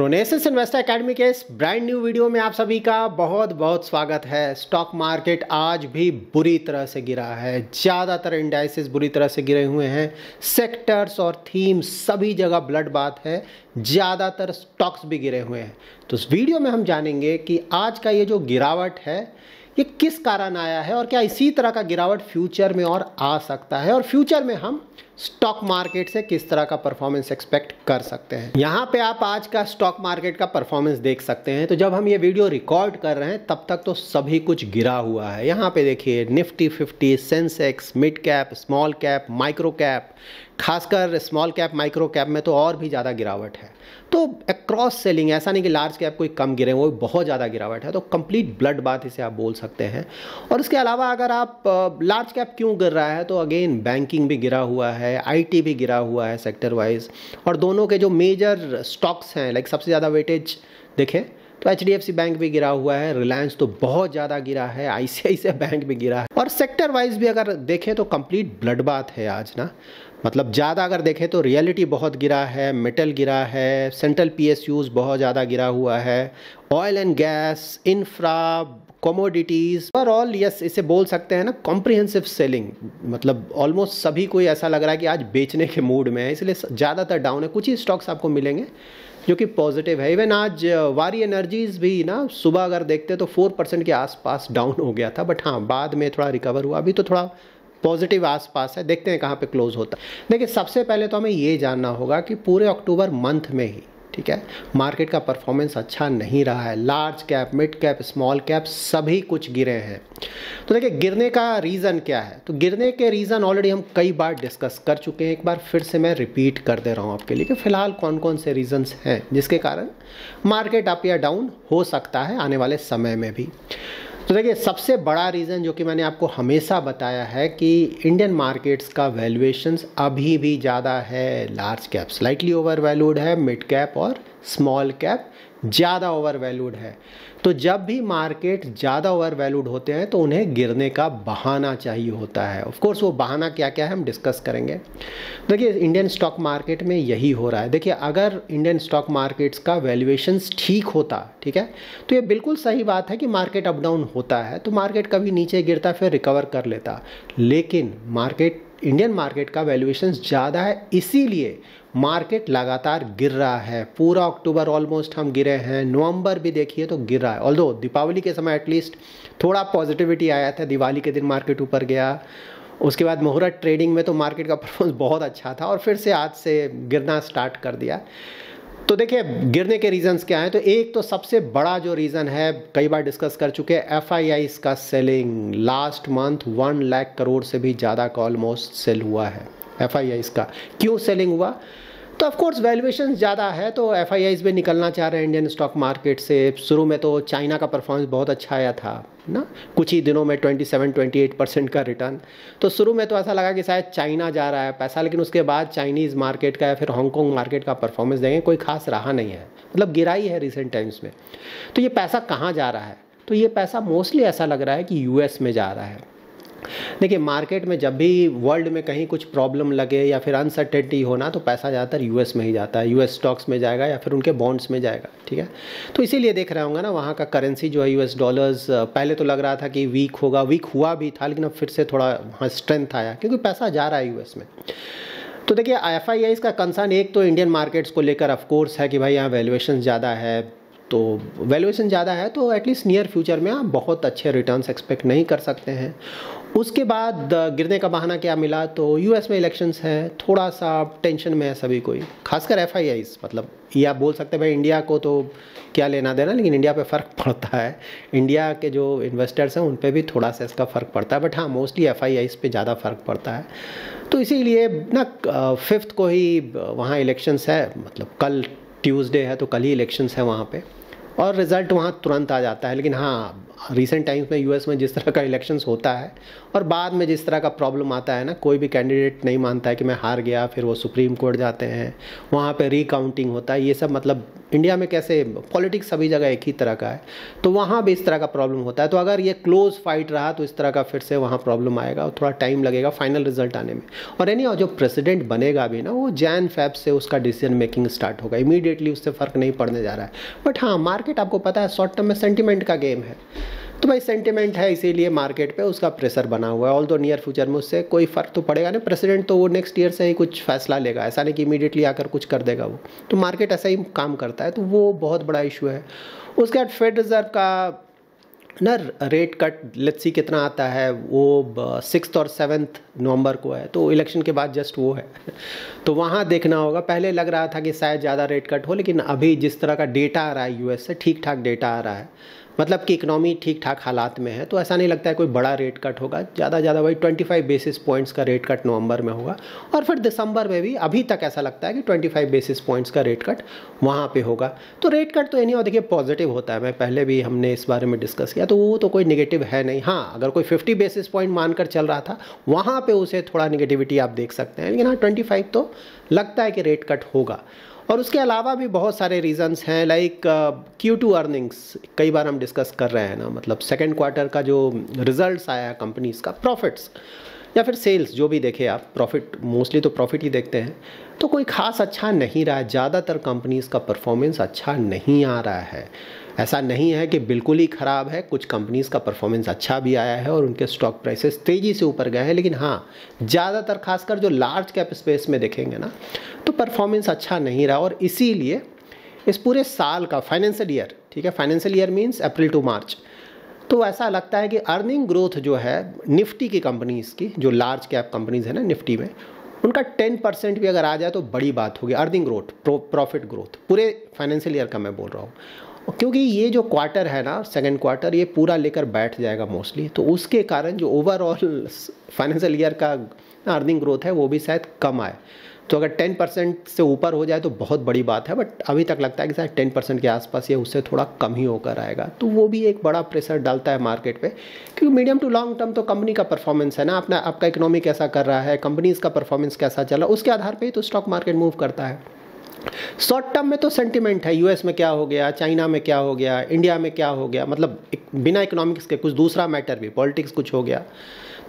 प्रोनेसिस investor academy के इस brand new video में आप सभी का बहुत बहुत स्वागत है। स्टॉक मार्केट आज भी बुरी तरह से गिरा है। ज़्यादातर इंडाइसिस बुरी तरह से गिरे हुए हैं। सेक्टर्स और थीम सभी जगह ब्लड बात है। ज़्यादातर स्टॉक्स भी गिरे हुए हैं। तो इस वीडियो में हम जानेंगे कि आज का ये जो गिरावट है ये किस कारण आया है और क्या इसी तरह का गिरावट फ्यूचर में और आ सकता है और फ्यूचर में हम स्टॉक मार्केट से किस तरह का परफॉर्मेंस एक्सपेक्ट कर सकते हैं? यहाँ पे आप आज का स्टॉक मार्केट का परफॉर्मेंस देख सकते हैं। तो जब हम ये वीडियो रिकॉर्ड कर रहे हैं, तब तक तो सभी कुछ गिरा हुआ है। यहाँ पे देखिए Nifty fifty, Sensex, mid cap, small cap, micro cap खासकर स्मॉल कैप माइक्रो कैप में तो और भी ज़्यादा गिरावट है। तो अक्रॉस सेलिंग ऐसा नहीं कि लार्ज कैप कोई कम गिरे, वो बहुत ज़्यादा गिरावट है तो कंप्लीट ब्लड बात इसे आप बोल सकते हैं। और इसके अलावा अगर आप लार्ज कैप क्यों गिर रहा है तो अगेन बैंकिंग भी गिरा हुआ है आईटी भी गिरा हुआ है सेक्टर वाइज और दोनों के जो मेजर स्टॉक्स हैं लाइक सबसे ज़्यादा वेटेज देखें तो एचडीएफसी बैंक भी गिरा हुआ है रिलायंस तो बहुत ज़्यादा गिरा है आई बैंक भी गिरा है। और सेक्टर वाइज भी अगर देखें तो कंप्लीट ब्लड बात है आज ना। मतलब ज़्यादा अगर देखें तो रियलिटी बहुत गिरा है, मेटल गिरा है, सेंट्रल पी बहुत ज़्यादा गिरा हुआ है, oil and gas, infra, commodities overall yes इसे बोल सकते हैं ना कॉम्प्रिहेंसिव सेलिंग मतलब ऑलमोस्ट सभी को ऐसा लग रहा है कि आज बेचने के मूड में है, इसलिए ज़्यादातर डाउन है, कुछ ही स्टॉक्स आपको मिलेंगे, जो कि पॉजिटिव है। इवन आज वारी एनर्जीज भी ना, सुबह अगर देखते तो फोर परसेंट के आसपास डाउन हो गया था बट हाँ बाद में थोड़ा रिकवर हुआ, अभी तो थोड़ा पॉजिटिव आसपास है, देखते हैं कहाँ पे क्लोज होता है। देखिए, सबसे पहले तो हमें ये जानना होगा कि पूरे अक्टूबर मंथ में ही, ठीक है मार्केट का परफॉर्मेंस अच्छा नहीं रहा है। Large cap mid cap small cap सभी कुछ गिरे हैं। तो देखिए, गिरने का रीज़न क्या है? तो गिरने के रीज़न ऑलरेडी हम कई बार डिस्कस कर चुके हैं। एक बार फिर से मैं रिपीट कर दे रहा हूँ आपके लिए कि फ़िलहाल कौन कौन से रीज़न्स हैं, जिसके कारण मार्केट अप या डाउन हो सकता है आने वाले समय में भी। तो देखिए, सबसे बड़ा रीज़न जो कि मैंने आपको हमेशा बताया है कि इंडियन मार्केट्स का वैल्यूएशंस अभी भी ज़्यादा है large cap slightly over valued है मिड कैप और स्मॉल कैप ज़्यादा ओवर वैल्यूड है। तो जब भी मार्केट ज़्यादा ओवर वैल्यूड होते हैं तो उन्हें गिरने का बहाना चाहिए होता है। ऑफ़ कोर्स वो बहाना क्या क्या है, हम डिस्कस करेंगे। देखिए इंडियन स्टॉक मार्केट में यही हो रहा है। देखिए, अगर इंडियन स्टॉक मार्केट्स का वैल्यूएशंस ठीक होता, ठीक है तो ये बिल्कुल सही बात है कि मार्केट अप डाउन होता है तो मार्केट कभी नीचे गिरता, फिर रिकवर कर लेता। लेकिन मार्केट इंडियन मार्केट का वैल्यूएशन ज़्यादा है, इसीलिए मार्केट लगातार गिर रहा है। पूरा अक्टूबर ऑलमोस्ट हम गिरे हैं। नवंबर भी देखिए तो गिर रहा है। ऑल दीपावली के समय एटलीस्ट थोड़ा पॉजिटिविटी आया था। दिवाली के दिन मार्केट ऊपर गया। उसके बाद मुहूर्त ट्रेडिंग में तो मार्केट का परफॉर्मेंस बहुत अच्छा था और फिर से आज से गिरना स्टार्ट कर दिया। तो देखिए, गिरने के रीजंस क्या हैं? तो एक तो सबसे बड़ा जो रीज़न है, कई बार डिस्कस कर चुके हैं एफ़ आई का selling last month one lakh crore से भी ज़्यादा का ऑलमोस्ट सेल हुआ है। एफ़ का। क्यों सेलिंग हुआ? तो ऑफकोर्स वैल्यूएशन ज़्यादा है तो एफ़ आई भी निकलना चाह रहे हैं इंडियन स्टॉक मार्केट से। शुरू में तो चाइना का परफॉर्मेंस बहुत अच्छा आया था, ना? कुछ ही दिनों में 27 28 परसेंट का रिटर्न तो शुरू में तो ऐसा लगा कि शायद चाइना जा रहा है पैसा, लेकिन उसके बाद चाइनीज़ मार्केट का या फिर हांगकॉन्ग मार्केट का परफॉर्मेंस देंगे कोई खास रहा नहीं है। मतलब गिराई है रिसेंट टाइम्स में। तो ये पैसा कहाँ जा रहा है? तो ये पैसा मोस्टली ऐसा लग रहा है कि यूएस में जा रहा है। देखिए, मार्केट में जब भी वर्ल्ड में कहीं कुछ प्रॉब्लम लगे या फिर अनसर्टेनिटी होना तो पैसा ज़्यादातर यूएस में ही जाता है। यूएस स्टॉक्स में जाएगा या फिर उनके बॉन्ड्स में जाएगा, ठीक है? तो इसीलिए देख रहे होंगे ना, वहाँ का करेंसी जो है यूएस डॉलर्स पहले तो लग रहा था कि वीक होगा वीक हुआ भी था, लेकिन अब फिर से थोड़ा वहाँ स्ट्रेंथ आया, क्योंकि पैसा जा रहा है यूएस में। तो देखिए एफ़ का कंसर्न एक तो इंडियन मार्केट्स को लेकर ऑफकोर्स है कि भाई यहाँ वैल्यूएशन ज़्यादा है तो वैल्यूएशन ज़्यादा है तो एटलीस्ट नियर फ्यूचर में आप बहुत अच्छे रिटर्न्स एक्सपेक्ट नहीं कर सकते हैं। उसके बाद गिरने का बहाना क्या मिला? तो यूएस में इलेक्शंस हैं थोड़ा सा टेंशन में है सभी कोई। खासकर एफ़ मतलब ये आप बोल सकते हैं, भाई इंडिया को तो क्या लेना देना, लेकिन इंडिया पे फ़र्क पड़ता है। इंडिया के जो इन्वेस्टर्स हैं, उन पर भी थोड़ा सा इसका फ़र्क पड़ता है बट हाँ मोस्टली एफ़ आई पे ज़्यादा फ़र्क पड़ता है। तो इसीलिए ना फिफ्थ को ही वहाँ इलेक्शंस है मतलब कल ट्यूसडे है तो कल ही इलेक्शंस है वहाँ पे। और रिज़ल्ट वहाँ तुरंत आ जाता है। लेकिन हाँ रिसेंट टाइम्स में यूएस में जिस तरह का इलेक्शंस होता है और बाद में जिस तरह का प्रॉब्लम आता है ना, कोई भी कैंडिडेट नहीं मानता है कि मैं हार गया, फिर वो सुप्रीम कोर्ट जाते हैं, वहाँ पे रिकाउंटिंग होता है, ये सब मतलब इंडिया में कैसे पॉलिटिक्स सभी जगह एक ही तरह का है। तो वहाँ भी इस तरह का प्रॉब्लम होता है। तो अगर ये क्लोज फाइट रहा तो इस तरह का फिर से वहाँ प्रॉब्लम आएगा और थोड़ा टाइम लगेगा फाइनल रिज़ल्ट आने में। और एनी जो प्रेसिडेंट बनेगा भी ना, वो जैन फैब से उसका डिसीज़न मेकिंग स्टार्ट होगा। इमीडिएटली उससे फ़र्क नहीं पड़ने जा रहा है। बट हाँ मार्केट आपको पता है शॉर्ट टर्म में सेंटिमेंट का गेम है। तो भाई सेंटिमेंट है इसीलिए मार्केट पे उसका प्रेशर बना हुआ है। ऑल दो नियर फ्यूचर में उससे कोई फ़र्क तो पड़ेगा नहीं। प्रेसिडेंट तो वो नेक्स्ट ईयर से ही कुछ फैसला लेगा। ऐसा नहीं कि इमीडिएटली आकर कुछ कर देगा वो। तो मार्केट ऐसा ही काम करता है। तो वो बहुत बड़ा इशू है। उसके बाद फेड रिज़र्व का ना रेट कट लेट्स कितना आता है। वो सिक्स और सेवन्थ नवंबर को है। तो इलेक्शन के बाद जस्ट वो है। तो वहाँ देखना होगा। पहले लग रहा था कि शायद ज़्यादा रेट कट हो, लेकिन अभी जिस तरह का डेटा आ रहा है यूएस से ठीक ठाक डेटा आ रहा है। मतलब कि इकनॉमी ठीक ठाक हालात में है तो ऐसा नहीं लगता है कोई बड़ा रेट कट होगा। ज़्यादा ज़्यादा वही 25 बेसिस पॉइंट्स का रेट कट नवंबर में होगा। और फिर दिसंबर में भी अभी तक ऐसा लगता है कि 25 बेसिस पॉइंट्स का रेट कट वहाँ पे होगा। तो रेट कट तो एनी और देखिए पॉजिटिव होता है। मैं पहले भी हमने इस बारे में डिस्कस किया तो वो तो कोई निगेटिव है नहीं। हाँ अगर कोई फिफ्टी बेसिस पॉइंट मानकर चल रहा था, वहाँ पर उसे थोड़ा निगेटिविटी आप देख सकते हैं। लेकिन हाँ ट्वेंटी तो लगता है कि रेट कट होगा। और उसके अलावा भी बहुत सारे रीजंस हैं लाइक क्यू टू अर्निंग्स कई बार हम डिस्कस कर रहे हैं ना मतलब सेकेंड क्वार्टर का जो रिज़ल्ट आया कंपनीज़ का प्रॉफिट्स या फिर सेल्स जो भी देखे आप प्रॉफिट मोस्टली तो प्रॉफिट ही देखते हैं तो कोई खास अच्छा नहीं रहा है। ज़्यादातर कंपनीज़ का परफॉर्मेंस अच्छा नहीं आ रहा है। ऐसा नहीं है कि बिल्कुल ही ख़राब है, कुछ कंपनीज़ का परफॉर्मेंस अच्छा भी आया है और उनके स्टॉक प्राइसेस तेज़ी से ऊपर गए हैं, लेकिन हाँ ज़्यादातर खासकर जो लार्ज कैप स्पेस में देखेंगे ना तो परफॉर्मेंस अच्छा नहीं रहा और इसीलिए इस पूरे साल का फाइनेंशियल ईयर ठीक है financial year means April to March तो ऐसा लगता है कि अर्निंग ग्रोथ जो है, निफ्टी की कंपनीज़ की, जो लार्ज कैप कंपनीज़ है ना निफ्टी में, उनका टेन परसेंट भी अगर आ जाए तो बड़ी बात होगी अर्निंग ग्रोथ प्रॉफिट ग्रोथ पूरे फाइनेंशियल ईयर का मैं बोल रहा हूँ। क्योंकि ये जो क्वार्टर है ना सेकेंड क्वार्टर ये पूरा लेकर बैठ जाएगा मोस्टली तो उसके कारण जो ओवरऑल फाइनेंशियल ईयर का अर्निंग ग्रोथ है, वो भी शायद कम आए। तो अगर टेन परसेंट से ऊपर हो जाए तो बहुत बड़ी बात है बट अभी तक लगता है कि शायद टेन परसेंट के आसपास ये उससे थोड़ा कम ही होकर आएगा। तो वो भी एक बड़ा प्रेशर डालता है मार्केट पे, क्योंकि मीडियम टू लॉन्ग टर्म तो कंपनी का परफॉर्मेंस है ना। अपना, आपका इकोनॉमी कैसा कर रहा है कंपनीज़ का परफॉर्मेंस कैसा चला उसके आधार पर ही तो स्टॉक मार्केट मूव करता है। शॉर्ट टर्म में तो सेंटिमेंट है यूएस में क्या हो गया चाइना में क्या हो गया इंडिया में क्या हो गया मतलब बिना इकोनॉमिक्स के कुछ दूसरा मैटर भी पॉलिटिक्स कुछ हो गया।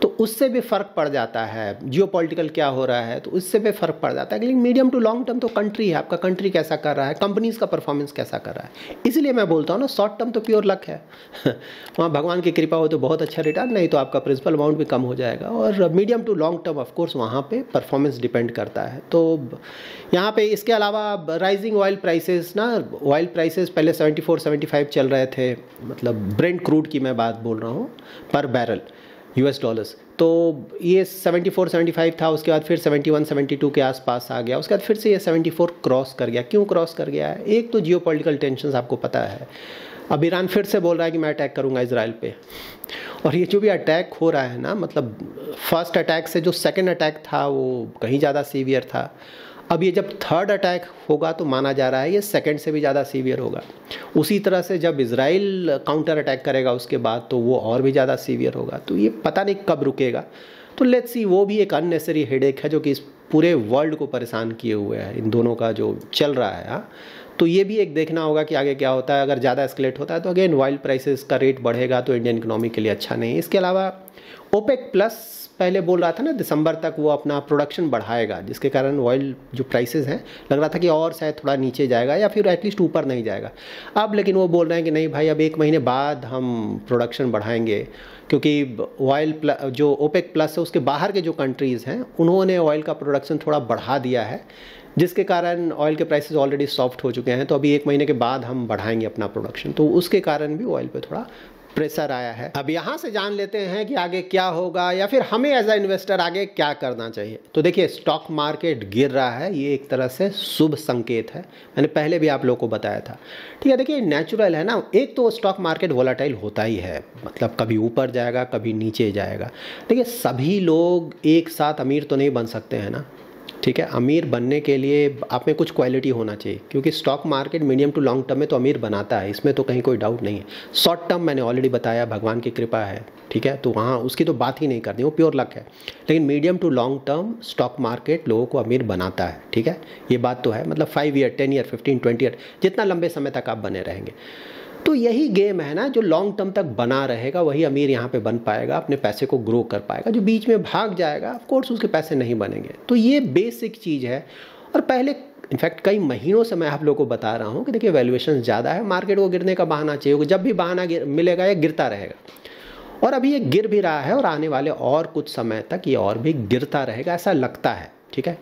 तो उससे भी फ़र्क पड़ जाता है जियो क्या हो रहा है तो उससे भी फ़र्क पड़ जाता है। लेकिन मीडियम टू लॉन्ग टर्म तो कंट्री है, आपका कंट्री कैसा कर रहा है कंपनीज़ का परफॉर्मेंस कैसा कर रहा है। इसलिए मैं बोलता हूँ ना शॉर्ट टर्म तो प्योर लक है। वहाँ भगवान की कृपा हो तो बहुत अच्छा रिटर्न नहीं तो आपका प्रिंसिपल अमाउंट भी कम हो जाएगा। और medium to long term of course वहाँ पर परफॉर्मेंस डिपेंड करता है। तो यहाँ पर इसके अलावा राइजिंग ऑयल प्राइसेस ना ऑयल प्राइसेस पहले 74 75 चल रहे थे। मतलब ब्रेंड क्रूड की मैं बात बोल रहा हूँ पर बैरल यूएस डॉलर्स तो ये 74 75 था, उसके बाद फिर 71 72 के आसपास आ गया। उसके बाद फिर से ये 74 क्रॉस कर गया। क्यों क्रॉस कर गया? है एक तो जियो पोलिटिकल टेंशन आपको पता है। अब ईरान फिर से बोल रहा है कि मैं अटैक करूँगा इसराइल पे। और ये जो भी अटैक हो रहा है ना मतलब फ़र्स्ट अटैक से जो सेकंड अटैक था, वो कहीं ज़्यादा सीवियर था। अब ये जब थर्ड अटैक होगा तो माना जा रहा है ये सेकेंड से भी ज़्यादा सीवियर होगा। उसी तरह से जब इसराइल काउंटर अटैक करेगा उसके बाद तो वो और भी ज़्यादा सीवियर होगा। तो ये पता नहीं कब रुकेगा। तो लेट्स सी वो भी एक अननेसरी हेडेक है जो कि इस पूरे वर्ल्ड को परेशान किए हुए है। इन दोनों का जो चल रहा है हाँ। तो ये भी एक देखना होगा कि आगे क्या होता है। अगर ज़्यादा एस्केलेट होता है तो अगेन ऑयल प्राइसेस का रेट बढ़ेगा तो इंडियन इकोनॉमी के लिए अच्छा नहीं इसके अलावा ओपेक प्लस पहले बोल रहा था ना, दिसंबर तक वो अपना प्रोडक्शन बढ़ाएगा, जिसके कारण ऑयल जो प्राइसेस हैं, लग रहा था कि और शायद थोड़ा नीचे जाएगा या फिर एटलीस्ट ऊपर नहीं जाएगा। अब लेकिन वो बोल रहे हैं कि नहीं भाई, अब एक महीने बाद हम प्रोडक्शन बढ़ाएँगे, क्योंकि ऑयल जो ओपेक प्लस है, उसके बाहर के जो कंट्रीज़ हैं, उन्होंने ऑयल का प्रोडक्शन थोड़ा बढ़ा दिया है, जिसके कारण ऑयल के प्राइसेस ऑलरेडी सॉफ्ट हो चुके हैं तो अभी एक महीने के बाद हम बढ़ाएँगे अपना प्रोडक्शन तो उसके कारण भी ऑयल पे थोड़ा प्रेशर आया है। अब यहाँ से जान लेते हैं कि आगे क्या होगा या फिर हमें एज अ इन्वेस्टर आगे क्या करना चाहिए। तो देखिए स्टॉक मार्केट गिर रहा है, ये एक तरह से शुभ संकेत है। मैंने पहले भी आप लोगों को बताया था। ठीक है, देखिए नेचुरल है ना, एक तो स्टॉक मार्केट वोलाटाइल होता ही है। मतलब कभी ऊपर जाएगा, कभी नीचे जाएगा। देखिए, सभी लोग एक साथ अमीर तो नहीं बन सकते हैं ना। ठीक है, अमीर बनने के लिए आप में कुछ क्वालिटी होना चाहिए, क्योंकि stock market medium to long term में तो अमीर बनाता है, इसमें तो कहीं कोई डाउट नहीं है। शॉर्ट टर्म मैंने ऑलरेडी बताया, भगवान की कृपा है, ठीक है तो वहाँ उसकी तो बात ही नहीं करनी, वो प्योर लक है। लेकिन medium to long term stock market लोगों को अमीर बनाता है, ठीक है, ये बात तो है मतलब five year ten year fifteen twenty year जितना लंबे समय तक आप बने रहेंगे। तो यही गेम है ना, जो लॉन्ग टर्म तक बना रहेगा, वही अमीर यहाँ पे बन पाएगा, अपने पैसे को ग्रो कर पाएगा, जो बीच में भाग जाएगा ऑफकोर्स उसके पैसे नहीं बनेंगे। तो ये बेसिक चीज़ है। और पहले इनफैक्ट कई महीनों से मैं आप लोगों को बता रहा हूँ कि देखिए वैल्यूएशन ज़्यादा है मार्केट को गिरने का बहाना चाहिए जब भी बहाना मिलेगा या गिरता रहेगा। और अभी ये गिर भी रहा है और आने वाले और कुछ समय तक ये और भी गिरता रहेगा, ऐसा लगता है, ठीक है?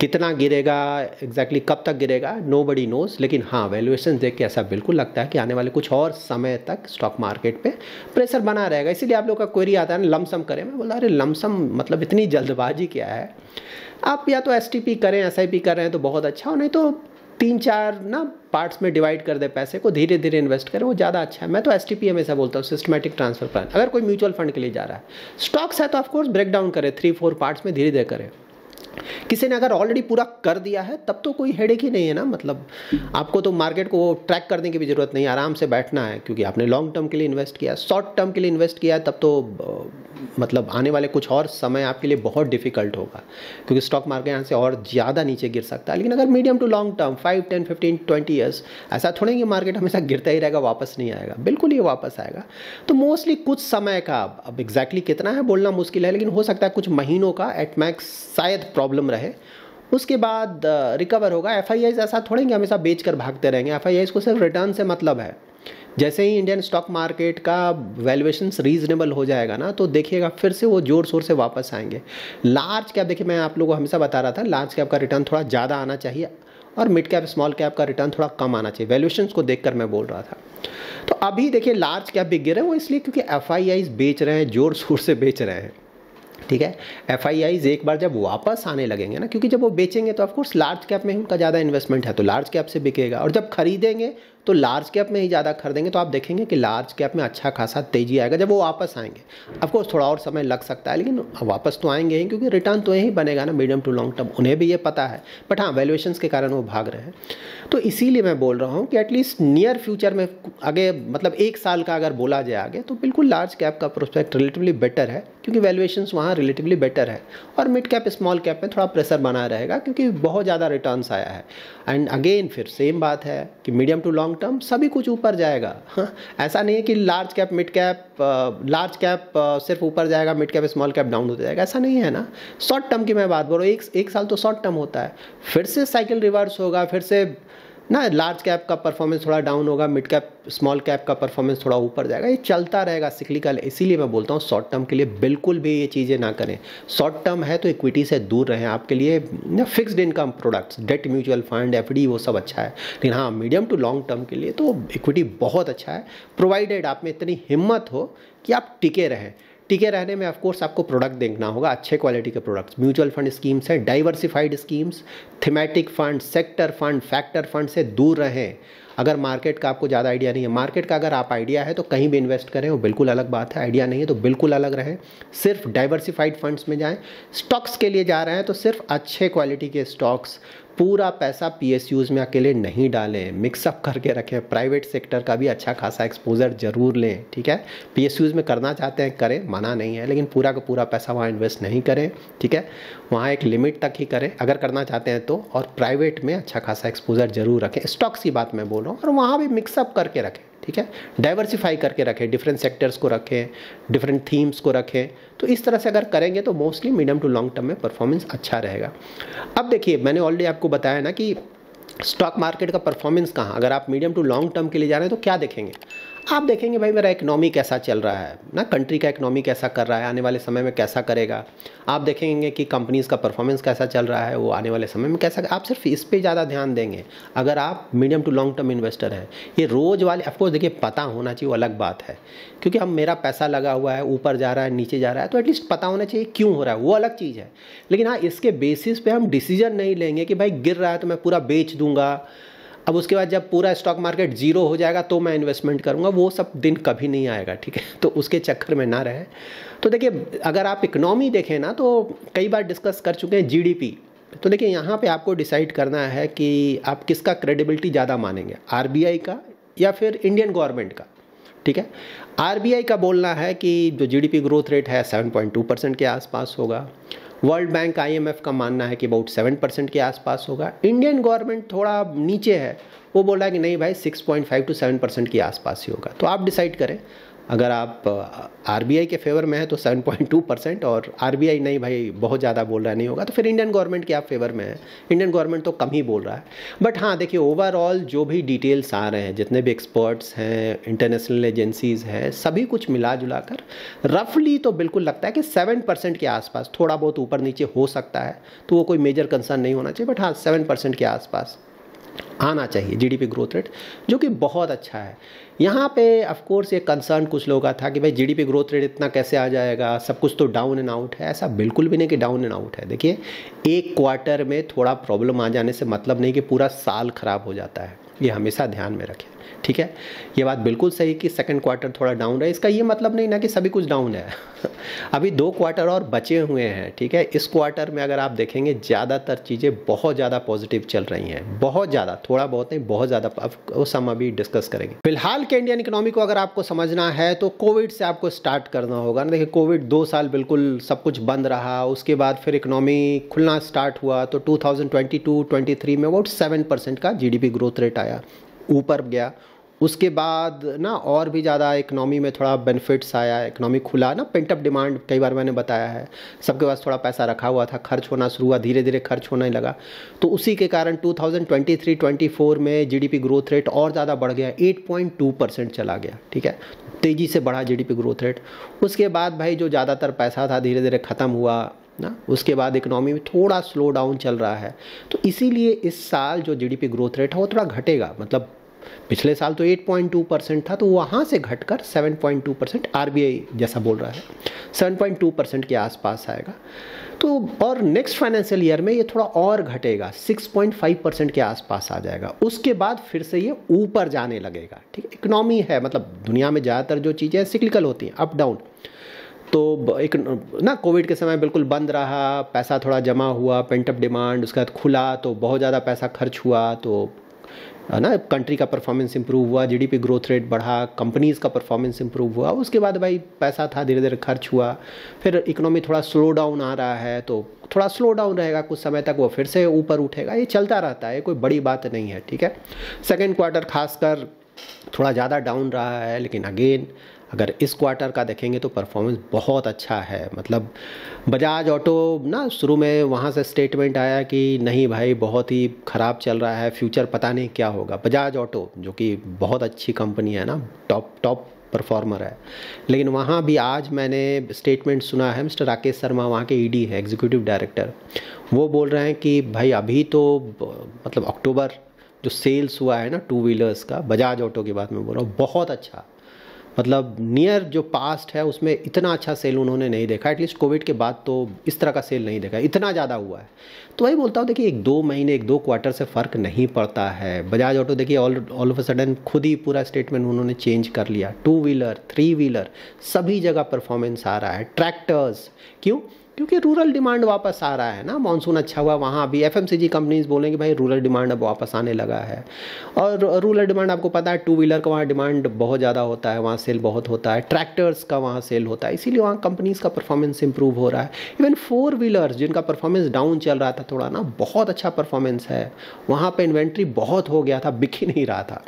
कितना गिरेगा एग्जैक्टली exactly कब तक गिरेगा नो बडी नोज़ लेकिन हाँ वैल्यूएशन देख के ऐसा बिल्कुल लगता है कि आने वाले कुछ और समय तक स्टॉक मार्केट पे प्रेशर बना रहेगा। इसीलिए आप लोग का क्वेरी आता है ना लमसम करें। मैं बोला, अरे लमसम मतलब इतनी जल्दबाजी क्या है? आप या तो एसटीपी करें एस कर रहे तो बहुत अच्छा हो नहीं तो तीन चार ना पार्ट्स में डिवाइड कर दे पैसे को धीरे धीरे इन्वेस्ट करें, वो ज़्यादा अच्छा है। मैं तो एस टी पी हमेशा बोलता हूँ सिस्टमेटिक ट्रांसफ़र प्लान अगर कोई म्यूचुअल फंड के लिए जा रहा है स्टॉक्स है तो ऑफकोर्स ब्रेक डाउन करें थ्री फोर पार्ट्स में धीरे धीरे करें। किसी ने अगर ऑलरेडी पूरा कर दिया है, तब तो कोई हेडेक ही नहीं है ना मतलब। आपको तो मार्केट को ट्रैक करने की भी ज़रूरत नहीं, आराम से बैठना है, क्योंकि आपने लॉन्ग टर्म के लिए इन्वेस्ट किया शॉर्ट टर्म के लिए इन्वेस्ट किया है, तब तो मतलब आने वाले कुछ और समय आपके लिए बहुत डिफ़िकल्ट होगा। क्योंकि स्टॉक मार्केट यहाँ से और ज़्यादा नीचे गिर सकता है, लेकिन अगर medium to long term five ten fifteen twenty years ऐसा थोड़े कि मार्केट हमेशा गिरता ही रहेगा, वापस नहीं आएगा। बिल्कुल ये वापस आएगा। तो मोस्टली कुछ समय का, अब एग्जैक्टली कितना है, बोलना मुश्किल है, लेकिन हो सकता है कुछ महीनों का एट मैक्स शायद प्रॉब्लम रहे, उसके बाद रिकवर होगा। एफ़ ऐसा थोड़े कि हमेशा बेच कर भागते रहेंगे। एफ़ को सिर्फ़ रिटर्न से मतलब है। जैसे ही इंडियन स्टॉक मार्केट का वैल्यूएशन रीजनेबल हो जाएगा ना तो देखिएगा, फिर से वो ज़ोर शोर से वापस आएँगे। लार्ज कैप देखिए, मैं आप लोगों को हमेशा बता रहा था लार्ज कैप का रिटर्न थोड़ा ज़्यादा आना चाहिए और मिड कैप स्मॉल कैप का रिटर्न थोड़ा कम आना चाहिए। वैल्यूएशन को देखकर मैं बोल रहा था। तो अभी देखिए लार्ज कैप भी गिरे वो इसलिए क्योंकि एफ़ बेच रहे हैं, ज़ोर शोर से बेच रहे हैं। ठीक है? एफ़ एक बार जब वापस आने लगेंगे ना, क्योंकि जब वो बेचेंगे तो ऑफकोर्स लार्ज कैप में उनका ज़्यादा इन्वेस्टमेंट है तो लार्ज कैप से बिकेगा। और जब खरीदेंगे तो लार्ज कैप में ही ज़्यादा खरीदेंगे तो आप देखेंगे कि लार्ज कैप में अच्छा खासा तेज़ी आएगा जब वो वापस आएँगे। ऑफकोर्स थोड़ा और समय लग सकता है, लेकिन वापस तो आएँगे ही, क्योंकि रिटर्न तो यही बनेगा ना मीडियम टू लॉन्ग टर्म उन्हें भी ये पता है। बट हाँ वैल्यूएशन के कारण वो भाग रहे हैं। तो इसीलिए मैं बोल रहा हूँ कि एटलीस्ट नियर फ्यूचर में आगे मतलब एक साल का अगर बोला जाए आगे तो बिल्कुल लार्ज कैप का प्रोस्पेक्ट रिलेटिवली बेटर है, क्योंकि वैल्यूएशन वहाँ रिलेटिवली बेटर है। और मिड कैप स्मॉल कैप में थोड़ा प्रेशर बना रहेगा, क्योंकि बहुत ज़्यादा रिटर्न्स आया है। एंड अगेन फिर सेम बात है कि मीडियम टू लॉन्ग टर्म सभी कुछ ऊपर जाएगा। हाँ, ऐसा नहीं है कि large cap mid cap large cap सिर्फ़ ऊपर जाएगा mid cap small cap down होता जाएगा। ऐसा नहीं है ना। शॉर्ट टर्म की मैं बात बोल रहा हूँ एक एक साल तो शॉर्ट टर्म होता है। फिर से साइकिल रिवर्स होगा फिर से ना लार्ज कैप का परफॉर्मेंस थोड़ा डाउन होगा मिड कैप स्मॉल कैप का परफॉर्मेंस थोड़ा ऊपर जाएगा। ये चलता रहेगा सिक्लिकल इसीलिए मैं बोलता हूँ शॉर्ट टर्म के लिए बिल्कुल भी ये चीज़ें ना करें। शॉर्ट टर्म है तो इक्विटी से दूर रहें आपके लिए, ना fixed income products debt mutual fund FD वो सब अच्छा है। लेकिन हाँ मीडियम टू लॉन्ग टर्म के लिए तो इक्विटी बहुत अच्छा है प्रोवाइडेड आप में इतनी हिम्मत हो कि आप टिके रहें। टिके रहने में ऑफकोर्स आपको प्रोडक्ट देखना होगा। अच्छे क्वालिटी के प्रोडक्ट्स म्यूचुअल फंड स्कीम्स हैं diversified schemes thematic fund sector fund factor fund से दूर रहें। अगर मार्केट का आपको ज़्यादा आइडिया नहीं है मार्केट का अगर आप आइडिया है तो कहीं भी इन्वेस्ट करें, वो बिल्कुल अलग बात है। आइडिया नहीं है तो बिल्कुल अलग रहें। सिर्फ़ डाइवर्सिफाइड फंड्स में जाएँ। स्टॉक्स के लिए जा रहे हैं तो सिर्फ़ अच्छे क्वालिटी के स्टॉक्स पूरा पैसा पी में अकेले नहीं डालें मिक्सअप करके रखें प्राइवेट सेक्टर का भी अच्छा खासा एक्सपोजर ज़रूर लें, ठीक है? पी में करना चाहते हैं, करें, मना नहीं है, लेकिन पूरा का पूरा पैसा वहाँ इन्वेस्ट नहीं करें, ठीक है? वहाँ एक लिमिट तक ही करें, अगर करना चाहते हैं तो और प्राइवेट में अच्छा खासा एक्सपोजर ज़रूर रखें। स्टॉक्स की बात मैं बोल रहा हूँ, और वहाँ भी मिक्सअप करके रखें, ठीक है? डाइवर्सिफाई करके रखें डिफरेंट सेक्टर्स को रखें डिफरेंट थीम्स को रखें तो इस तरह से अगर करेंगे तो mostly medium to long term में परफॉर्मेंस अच्छा रहेगा। अब देखिए, मैंने ऑलरेडी आपको बताया ना कि स्टॉक मार्केट का परफॉर्मेंस कहाँ? अगर आप मीडियम टू लॉन्ग टर्म के लिए जा रहे हैं तो क्या देखेंगे? आप देखेंगे भाई, मेरा इकनॉमी कैसा चल रहा है, ना कंट्री का इकनॉमी कैसा कर रहा है, आने वाले समय में कैसा करेगा? आप देखेंगे कि कंपनीज़ का परफॉर्मेंस कैसा चल रहा है, वो आने वाले समय में कैसा, आप सिर्फ़ इस पर ज़्यादा ध्यान देंगे। अगर आप medium to long term investor हैं, ये रोज़ वाले ऑफकोर्स देखिए, पता होना चाहिए, वो अलग बात है। क्योंकि हम, मेरा पैसा लगा हुआ है, ऊपर जा रहा है, नीचे जा रहा है तो एटलीस्ट पता होना चाहिए, क्यों हो रहा है, वो अलग चीज़ है। लेकिन हाँ इसके बेसिस पे हम डिसीज़न नहीं लेंगे कि भाई, गिर रहा है तो मैं पूरा बेच दूँगा अब उसके बाद जब पूरा स्टॉक मार्केट ज़ीरो हो जाएगा तो मैं इन्वेस्टमेंट करूँगा, वो सब दिन कभी नहीं आएगा, ठीक है? तो उसके चक्कर में ना रहे। तो देखिए, अगर आप इकनॉमी देखें ना तो कई बार डिस्कस कर चुके हैं जीडीपी तो देखिए, यहाँ पे आपको डिसाइड करना है कि आप किसका क्रेडिबिलिटी ज़्यादा मानेंगे आरबीआई का या फिर इंडियन गवर्नमेंट का, ठीक है? आरबीआई का बोलना है कि जो जीडीपी ग्रोथ रेट है 7.2 परसेंट के आसपास होगा। वर्ल्ड बैंक आईएमएफ का मानना है कि अबाउट सेवन परसेंट के आसपास होगा। इंडियन गवर्नमेंट थोड़ा नीचे है। वो बोला कि नहीं भाई 6.5 टू सेवन परसेंट के आसपास ही होगा। तो आप डिसाइड करें। अगर आप आरबीआई के फेवर में है तो 7.2 परसेंट और आरबीआई नहीं भाई, बहुत ज़्यादा बोल रहा नहीं होगा तो फिर इंडियन गवर्नमेंट के आप फेवर में है। इंडियन गवर्नमेंट तो कम ही बोल रहा है। बट हाँ देखिए ओवरऑल जो भी डिटेल्स आ रहे हैं, जितने भी एक्सपर्ट्स हैं इंटरनेशनल एजेंसीज़ हैं, सभी कुछ मिला जुला कर रफली तो बिल्कुल लगता है कि सेवन परसेंट के आसपास, थोड़ा बहुत ऊपर नीचे हो सकता है तो वो कोई मेजर कंसर्न नहीं होना चाहिए बट हाँ सेवन परसेंट के आसपास आना चाहिए जीडीपी ग्रोथ रेट जो कि बहुत अच्छा है। यहाँ पे ऑफ़ कोर्स ये कंसर्न कुछ लोगों का था कि भाई जीडीपी ग्रोथ रेट इतना कैसे आ जाएगा? सब कुछ तो डाउन एंड आउट है। ऐसा बिल्कुल भी नहीं कि डाउन एंड आउट है। देखिए, एक क्वार्टर में थोड़ा प्रॉब्लम आ जाने से मतलब नहीं कि पूरा साल खराब हो जाता है। ये हमेशा ध्यान में रखें, ठीक है? ये बात बिल्कुल सही कि सेकंड क्वार्टर थोड़ा डाउन है इसका ये मतलब नहीं ना कि सभी कुछ डाउन है। अभी दो क्वार्टर और बचे हुए हैं, ठीक है? इस क्वार्टर में अगर आप देखेंगे, ज़्यादातर चीज़ें बहुत ज़्यादा पॉजिटिव चल रही हैं, बहुत ज़्यादा, थोड़ा बहुत नहीं, बहुत ज़्यादा उस हम अभी डिस्कस करेंगे। फ़िलहाल के इंडियन इकोनॉमी को अगर आपको समझना है तो कोविड से आपको स्टार्ट करना होगा। ना देखिए कोविड दो साल बिल्कुल सब कुछ बंद रहा, उसके बाद फिर इकोनॉमी खुलना स्टार्ट हुआ तो टू थाउज़ेंड में अबाउट सेवन परसेंट का जीडीपी ग्रोथ रेट आया। ऊपर गया। उसके बाद ना और भी ज़्यादा इकनॉमी में थोड़ा बेनिफिट्स आया इकनॉमी खुला। ना पेंटअप डिमांड कई बार मैंने बताया है। सबके पास थोड़ा पैसा रखा हुआ था, खर्च होना शुरू हुआ धीरे धीरे खर्च होने लगा। तो उसी के कारण 2023-24 में जीडीपी ग्रोथ रेट और ज़्यादा बढ़ गया। 8.2 परसेंट चला गया, ठीक है? तेज़ी से बढ़ा जीडीपी ग्रोथ रेट उसके बाद भाई जो ज़्यादातर पैसा था धीरे धीरे ख़त्म हुआ। ना? उसके बाद इकोनॉमी में थोड़ा स्लो डाउन चल रहा है। तो इसीलिए इस साल जो जीडीपी ग्रोथ रेट है, वो थोड़ा घटेगा। मतलब पिछले साल तो 8.2 परसेंट था तो वहाँ से घटकर 7.2 परसेंट आरबीआई जैसा बोल रहा है। 7.2 परसेंट के आसपास आएगा। तो और नेक्स्ट फाइनेंशियल ईयर में ये थोड़ा और घटेगा। 6.5 परसेंट के आसपास आ जाएगा। उसके बाद फिर से ये ऊपर जाने लगेगा। ठीक है? इकोनॉमी है मतलब दुनिया में ज़्यादातर जो चीज़ें सिक्लिकल होती हैं अप डाउन तो एक, ना, कोविड के समय बिल्कुल बंद रहा, पैसा थोड़ा जमा हुआ पेंटअप डिमांड उसके बाद खुला तो बहुत ज़्यादा पैसा खर्च हुआ तो ना कंट्री का परफॉर्मेंस इंप्रूव हुआ जीडीपी ग्रोथ रेट बढ़ा कंपनीज़ का परफॉर्मेंस इंप्रूव हुआ, उसके बाद भाई पैसा था धीरे धीरे खर्च हुआ, फिर इकोनॉमी थोड़ा स्लो डाउन आ रहा है तो थोड़ा स्लो डाउन रहेगा, कुछ समय तक वो फिर से ऊपर उठेगा, ये चलता रहता है कोई बड़ी बात नहीं है, ठीक है? सेकेंड क्वार्टर खासकर थोड़ा ज़्यादा डाउन रहा है, लेकिन अगेन अगर इस क्वार्टर का देखेंगे तो परफॉर्मेंस बहुत अच्छा है। मतलब बजाज ऑटो ना शुरू में वहाँ से स्टेटमेंट आया कि नहीं भाई, बहुत ही ख़राब चल रहा है फ्यूचर पता नहीं क्या होगा। बजाज ऑटो जो कि बहुत अच्छी कंपनी है ना टॉप टॉप परफॉर्मर है। लेकिन वहाँ भी आज मैंने स्टेटमेंट सुना है मिस्टर राकेश शर्मा वहाँ के ईडी है एग्जीक्यूटिव डायरेक्टर वो बोल रहे हैं कि भाई, अभी तो मतलब अक्टूबर जो सेल्स हुआ है ना टू व्हीलर्स का बजाज ऑटो के बात में बोल रहा हूँ, बहुत अच्छा। मतलब नियर जो पास्ट है, उसमें इतना अच्छा सेल उन्होंने नहीं देखा। एटलीस्ट कोविड के बाद तो इस तरह का सेल नहीं देखा। इतना ज़्यादा हुआ है। तो वही बोलता हूँ, देखिए, एक दो महीने, एक दो क्वार्टर से फ़र्क नहीं पड़ता है। बजाज ऑटो देखिए all all of a sudden खुद ही पूरा स्टेटमेंट उन्होंने चेंज कर लिया। टू व्हीलर थ्री व्हीलर सभी जगह परफॉर्मेंस आ रहा है। ट्रैक्टर्स क्यों? क्योंकि रूरल डिमांड वापस आ रहा है ना। मानसून अच्छा हुआ, वहाँ अभी एफएमसीजी कंपनीज़ बोलेंगे, भाई रूरल डिमांड अब वापस आने लगा है। और रूरल डिमांड आपको पता है टू व्हीलर का वहाँ डिमांड बहुत ज़्यादा होता है, वहाँ सेल बहुत होता है ट्रैक्टर्स का वहाँ सेल होता है। इसीलिए वहाँ कंपनीज़ का परफॉर्मेंस इंप्रूव हो रहा है। इवन फोर व्हीलर्स जिनका परफॉर्मेंस डाउन चल रहा था थोड़ा ना, बहुत अच्छा परफॉर्मेंस है। वहाँ पर इन्वेंट्री बहुत हो गया था, बिक ही नहीं रहा था।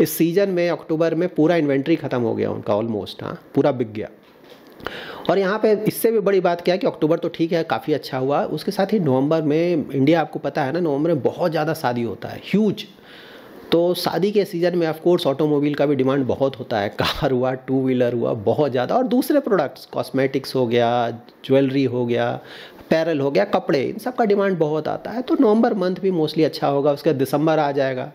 इस सीज़न में, अक्टूबर में पूरा इन्वेंट्री ख़त्म हो गया उनका ऑलमोस्ट हाँ पूरा बिक गया। और यहाँ पे इससे भी बड़ी बात क्या है कि अक्टूबर तो ठीक है, काफ़ी अच्छा हुआ। उसके साथ ही नवंबर में इंडिया आपको पता है ना, नवंबर में बहुत ज़्यादा शादी होता है ह्यूज तो शादी के सीज़न में ऑफकोर्स ऑटोमोबाइल का भी डिमांड बहुत होता है कार हुआ टू व्हीलर हुआ, बहुत ज़्यादा। और दूसरे प्रोडक्ट्स कॉस्मेटिक्स हो गया ज्वेलरी हो गया पैरल हो गया, कपड़े, इन सब का डिमांड बहुत आता है। तो नवंबर मंथ भी मोस्टली अच्छा होगा, उसके दिसंबर आ जाएगा।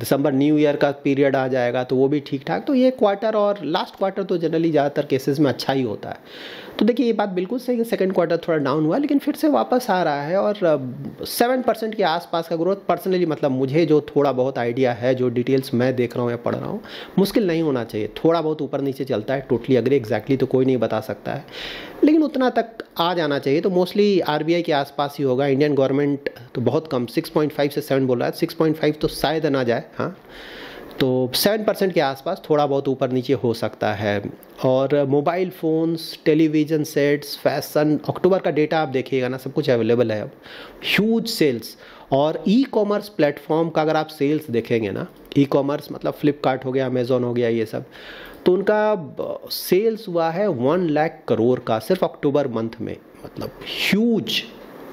दिसंबर न्यू ईयर का पीरियड आ जाएगा तो वो भी ठीक ठाक तो ये क्वार्टर और लास्ट क्वार्टर तो जनरली ज़्यादातर केसेस में अच्छा ही होता है। तो देखिए, ये बात बिल्कुल सही है, सेकंड क्वार्टर थोड़ा डाउन हुआ, लेकिन फिर से वापस आ रहा है और सेवन परसेंट के आसपास का ग्रोथ पर्सनली मतलब मुझे जो थोड़ा बहुत आइडिया है, जो डिटेल्स मैं देख रहा हूँ या पढ़ रहा हूँ, मुश्किल नहीं होना चाहिए। थोड़ा बहुत ऊपर नीचे चलता है, टोटली अगर, एग्जैक्टली तो कोई नहीं बता सकता है। लेकिन उतना तक आ जाना चाहिए तो मोस्टली आरबीआई के आसपास ही होगा, इंडियन गवर्नमेंट तो बहुत कम 6.5 से 7 बोल रहा है 6.5 तो शायद ना जाए हाँ। तो सेवन परसेंट के आसपास थोड़ा बहुत ऊपर नीचे हो सकता है। और mobile phones, television sets, fashion, अक्टूबर का डेटा आप देखिएगा ना, सब कुछ अवेलेबल है अब। ह्यूज सेल्स और ई कॉमर्स प्लेटफॉर्म का अगर आप सेल्स देखेंगे ना ई कॉमर्स मतलब फ्लिपकार्ट हो गया अमेज़ोन हो गया, ये सब तो उनका सेल्स हुआ है वन लाख करोड़ का सिर्फ़ अक्टूबर मंथ में मतलब ह्यूज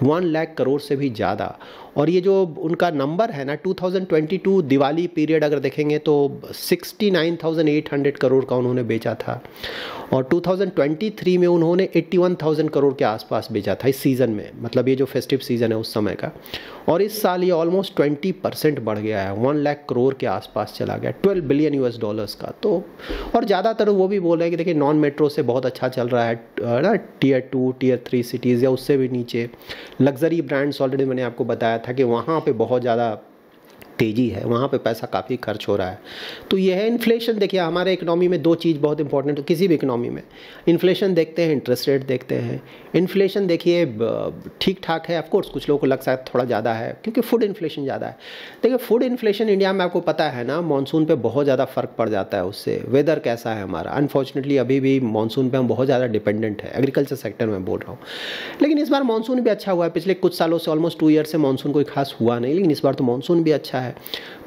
वन लाख करोड़ से भी ज़्यादा। और ये जो उनका नंबर है ना 2022 दिवाली पीरियड अगर देखेंगे तो 69,800 करोड़ का उन्होंने बेचा था। और 2023 में उन्होंने 81,000 करोड़ के आसपास बेचा था इस सीज़न में मतलब ये जो फेस्टिव सीज़न है उस समय का। और इस साल ये ऑलमोस्ट 20 परसेंट बढ़ गया है वन लाख करोड़ के आसपास चला गया 12 बिलियन यूएस डॉलर्स का। तो और ज़्यादातर वो भी बोल रहे हैं कि देखिए नॉन मेट्रो से बहुत अच्छा चल रहा है ना tier two tier three cities या उससे भी नीचे। लग्जरी ब्रांड्स ऑलरेडी मैंने आपको बताया था कि वहाँ पे बहुत ज़्यादा तेज़ी है, वहाँ पे पैसा काफ़ी खर्च हो रहा है। तो यह है इन्फ्लेशन देखिए, हमारे इकनॉमी में दो चीज़ बहुत इंपॉर्टेंट है, किसी भी इकनॉमी में। इन्फ्लेशन देखते हैं इंटरेस्ट रेट देखते हैं। इन्फ्लेशन देखिए ठीक ठाक है ऑफकोर्स कुछ लोगों को लग सकता है थोड़ा ज़्यादा है, क्योंकि फ़ूड इन्फ्लेशन ज़्यादा है। देखिए फ़ूड इन्फ्लेशन इंडिया में आपको पता है ना मानसून पर बहुत ज़्यादा फ़र्क पड़ जाता है उससे। वेदर कैसा है हमारा? अनफॉर्चुनेटली अभी भी मानसून पर हम बहुत ज़्यादा डिपेंडेंट है एग्रीकल्चर सेक्टर में बोल रहा हूँ। लेकिन इस बार मानसून भी अच्छा हुआ है। पिछले कुछ सालों से ऑलमोस्ट टू ईयर से मानसून कोई खास हुआ नहीं, लेकिन इस बार तो मानसून भी अच्छा है।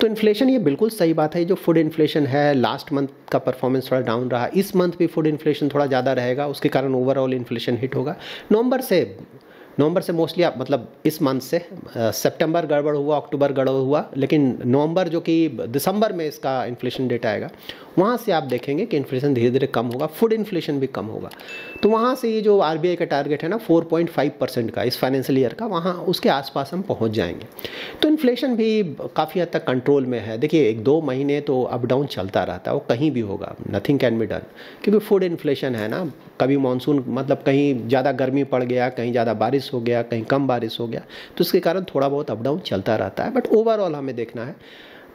तो इन्फ्लेशन ये बिल्कुल सही बात है जो फ़ूड इन्फ्लेशन है लास्ट मंथ का परफॉर्मेंस थोड़ा डाउन रहा। इस मंथ भी फ़ूड इन्फ्लेशन थोड़ा ज़्यादा रहेगा, उसके कारण ओवरऑल इन्फ्लेशन हिट होगा। नवंबर से नवंबर से मोस्टली आप मतलब इस मंथ से सितंबर गड़बड़ हुआ अक्टूबर गड़बड़ हुआ, लेकिन नवंबर जो कि दिसंबर में इसका इन्फ्लेशन डेटा आएगा। वहाँ से आप देखेंगे कि इन्फ्लेशन धीरे धीरे कम होगा फ़ूड इन्फ्लेशन भी कम होगा। तो वहाँ से ये जो आरबीआई का टारगेट है ना 4.5 परसेंट का इस फाइनेंशियल ईयर का, वहाँ उसके आसपास हम पहुँच जाएँगे। तो इन्फ्लेशन भी काफ़ी हद तक कंट्रोल में है। देखिए, एक दो महीने तो अप डाउन चलता रहता है वो कहीं भी होगा नथिंग कैन बी डन क्योंकि फ़ूड इन्फ्लेशन है ना, कभी मानसून मतलब कहीं ज़्यादा गर्मी पड़ गया, कहीं ज़्यादा बारिश हो गया, कहीं कम बारिश हो गया तो उसके कारण थोड़ा बहुत अप डाउन चलता रहता है। बट ओवरऑल हमें देखना है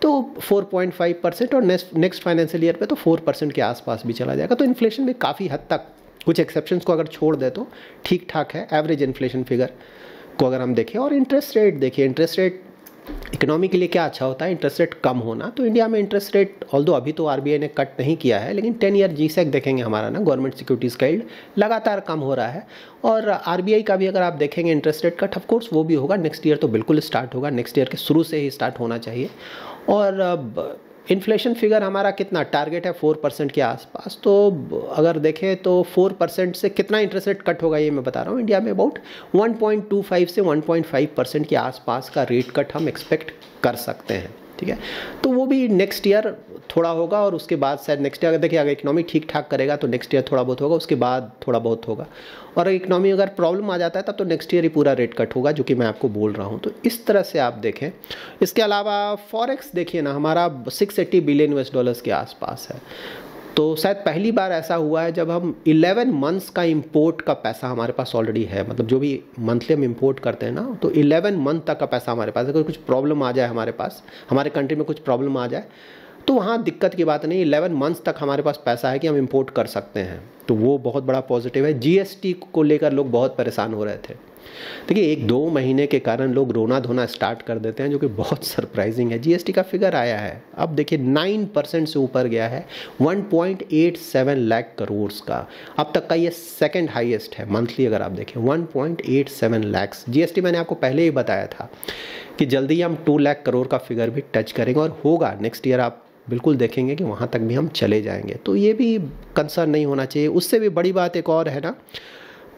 तो 4.5 परसेंट और नेक्स्ट नेक्स्ट फाइनेंशियल ईयर पे तो 4 परसेंट के आसपास भी चला जाएगा। तो इन्फ्लेशन भी काफ़ी हद तक कुछ एक्सेप्शन को अगर छोड़ दे तो ठीक ठाक है एवरेज इन्फ्लेशन फिगर को अगर हम देखें। और इंटरेस्ट रेट देखिए इंटरेस्ट रेट इकोनॉमी के लिए क्या अच्छा होता है? इंटरेस्ट रेट कम होना। तो इंडिया में इंटरेस्ट रेट ऑल अभी तो आरबीआई ने कट नहीं किया है, लेकिन टेन ईयर जी देखेंगे हमारा ना गवर्नमेंट सिक्योरिटीज़ का यील्ड लगातार कम हो रहा है। और आरबीआई का भी अगर आप देखेंगे इंटरेस्ट रेट कट ऑफकोर्स वो भी होगा। नेक्स्ट ईयर तो बिल्कुल स्टार्ट होगा। नेक्स्ट ईयर के शुरू से ही स्टार्ट होना चाहिए। और इन्फ्लेशन फिगर हमारा कितना? टारगेट है फोर परसेंट के आसपास। तो अगर देखें तो फोर परसेंट से कितना इंटरेस्ट रेट कट होगा ये मैं बता रहा हूँ। इंडिया में अबाउट 1.25 से 1.5 परसेंट के आसपास का रेट कट हम एक्सपेक्ट कर सकते हैं। ठीक है? तो वो भी नेक्स्ट ईयर थोड़ा होगा और उसके बाद शायद नेक्स्ट ईयर अगर देखिए, अगर इकनॉमी ठीक ठाक करेगा तो नेक्स्ट ईयर थोड़ा बहुत होगा, उसके बाद थोड़ा बहुत होगा। और अगर इकनॉमी अगर प्रॉब्लम आ जाता है तब तो नेक्स्ट ईयर ही पूरा रेट कट होगा, जो कि मैं आपको बोल रहा हूँ। तो इस तरह से आप देखें। इसके अलावा फॉरेक्स देखिए ना, हमारा सिक्स बिलियन यूएस डॉलर्स के आसपास है। तो शायद पहली बार ऐसा हुआ है जब हम 11 मंथ्स का इंपोर्ट का पैसा हमारे पास ऑलरेडी है। मतलब जो भी मंथली हम इंपोर्ट करते हैं ना तो 11 मंथ तक का पैसा हमारे पास अगर कुछ प्रॉब्लम आ जाए हमारे पास, हमारे कंट्री में कुछ प्रॉब्लम आ जाए तो वहाँ दिक्कत की बात नहीं, इलेवन मंथ्स तक हमारे पास पैसा है कि हम इम्पोर्ट कर सकते हैं। तो वो बहुत बड़ा पॉजिटिव है। जीएसटी को लेकर लोग बहुत परेशान हो रहे थे। देखिए, एक दो महीने के कारण लोग रोना धोना स्टार्ट कर देते हैं, जो कि बहुत सरप्राइजिंग है। जीएसटी का फिगर आया है। अब देखिए नाइन परसेंट से ऊपर गया है 1.87 लाख करोड़ का। अब तक का ये सेकंड हाईएस्ट है मंथली अगर आप देखें 1.87 लैक्स जीएसटी मैंने आपको पहले ही बताया था कि जल्दी ही हम टू लाख करोड़ का फिगर भी टच करेंगे और होगा। नेक्स्ट ईयर आप बिल्कुल देखेंगे कि वहाँ तक भी हम चले जाएँगे। तो ये भी कंसर्न नहीं होना चाहिए। उससे भी बड़ी बात एक और है ना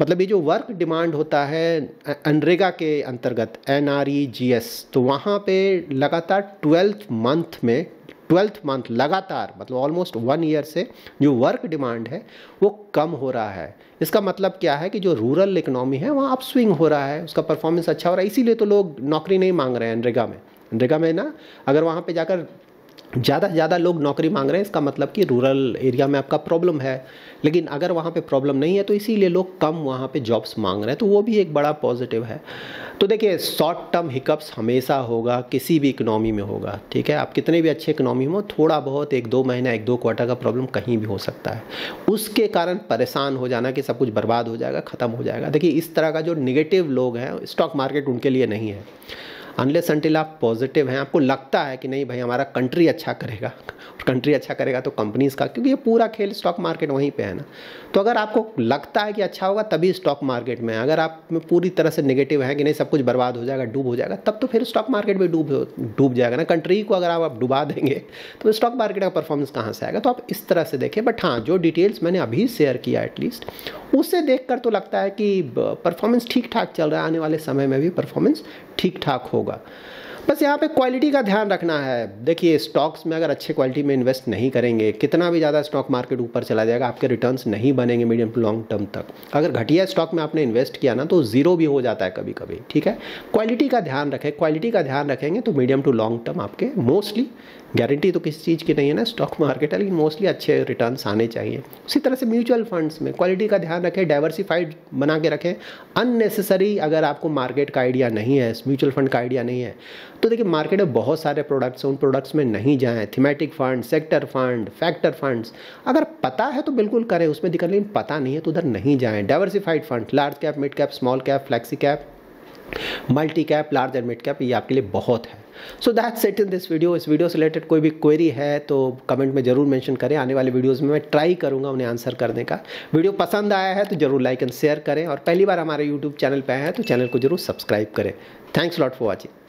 मतलब ये जो वर्क डिमांड होता है अनरेगा के अंतर्गत N R E G S तो वहाँ पे लगातार ट्वेल्थ मंथ में ट्वेल्थ मंथ लगातार मतलब ऑलमोस्ट वन ईयर से जो वर्क डिमांड है, वो कम हो रहा है। इसका मतलब क्या है कि जो रूरल इकनॉमी है, वहाँ अप स्विंग हो रहा है, उसका परफॉर्मेंस अच्छा हो रहा है। इसीलिए तो लोग नौकरी नहीं मांग रहे हैं अनरेगा में। अनरेगा में ना, अगर वहाँ पे जाकर ज़्यादा से ज़्यादा लोग नौकरी मांग रहे हैं, इसका मतलब कि रूरल एरिया में आपका प्रॉब्लम है। लेकिन अगर वहाँ पे प्रॉब्लम नहीं है तो इसीलिए लोग कम वहाँ पे जॉब्स मांग रहे हैं। तो वो भी एक बड़ा पॉजिटिव है। तो देखिए शॉर्ट टर्म हिकअप्स हमेशा होगा, किसी भी इकनॉमी में होगा, ठीक है? आप कितने भी अच्छे इकनॉमी हो, थोड़ा बहुत एक दो महीना, एक दो क्वार्टर का प्रॉब्लम कहीं भी हो सकता है। उसके कारण परेशान हो जाना कि सब कुछ बर्बाद हो जाएगा, ख़त्म हो जाएगा। देखिए, इस तरह का जो निगेटिव लोग हैं स्टॉक मार्केट उनके लिए नहीं है। अनलेस अंटिल आप पॉजिटिव हैं, आपको लगता है कि नहीं भाई, हमारा कंट्री अच्छा करेगा। कंट्री अच्छा करेगा तो कंपनीज़ का, क्योंकि ये पूरा खेल स्टॉक मार्केट वहीं पे है ना। तो अगर आपको लगता है कि अच्छा होगा, तभी स्टॉक मार्केट में अगर आप में पूरी तरह से नेगेटिव है कि नहीं, सब कुछ बर्बाद हो जाएगा, डूब हो जाएगा, तब तो फिर स्टॉक मार्केट भी डूब डूब जाएगा ना। कंट्री को अगर आप डुबा देंगे तो स्टॉक मार्केट का परफॉर्मेंस कहाँ से आएगा? तो आप इस तरह से देखें बट हाँ जो डिटेल्स मैंने अभी शेयर किया एटलीस्ट उससे देख तो लगता है कि परफॉर्मेंस ठीक ठाक चल रहा है, आने वाले समय में भी परफॉर्मेंस ठीक ठाक होगा। बस यहाँ पे क्वालिटी का ध्यान रखना है। देखिए स्टॉक्स में अगर अच्छे क्वालिटी में इन्वेस्ट नहीं करेंगे, कितना भी ज़्यादा स्टॉक मार्केट ऊपर चला जाएगा, आपके रिटर्न्स नहीं बनेंगे मीडियम टू लॉन्ग टर्म तक। अगर घटिया स्टॉक में आपने इन्वेस्ट किया ना तो ज़ीरो भी हो जाता है कभी कभी ठीक है? क्वालिटी का ध्यान रखें क्वालिटी का ध्यान रखेंगे तो मीडियम टू लॉन्ग टर्म आपके मोस्टली गारंटी तो किसी चीज़ की नहीं है ना स्टॉक मार्केट है, लेकिन मोस्टली अच्छे रिटर्न आने चाहिए। उसी तरह से म्यूचुअल फंड्स में क्वालिटी का ध्यान रखें डाइवर्सिफाइड बना के रखें। अननेसेसरी अगर आपको मार्केट का आइडिया नहीं है म्यूचुअल फंड का आइडिया नहीं है तो देखिए मार्केट में बहुत सारे प्रोडक्ट्स हैं, उन प्रोडक्ट्स में नहीं जाएँ। Thematic fund sector fund factor funds अगर पता है तो बिल्कुल करें, उसमें दिक्कत लेकिन पता नहीं है तो उधर नहीं जाएँ। Diversified fund large cap mid cap small cap flexi cap multi cap large and mid cap ये आपके लिए बहुत है। So that's it in this video इस वीडियो से रिलेटेड कोई भी क्वेरी है तो कमेंट में ज़रूर मेंशन करें। आने वाले वीडियोस में मैं ट्राई करूँगा उन्हें आंसर करने का। वीडियो पसंद आया है तो ज़रूर लाइक एंड शेयर करें। और पहली बार हमारे यूट्यूब चैनल पर आए हैं तो चैनल को ज़रूर सब्सक्राइब करें। Thanks lot for watching